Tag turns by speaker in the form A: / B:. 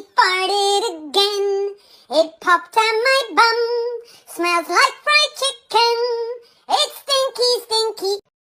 A: Farted again. It popped on my bum, smells like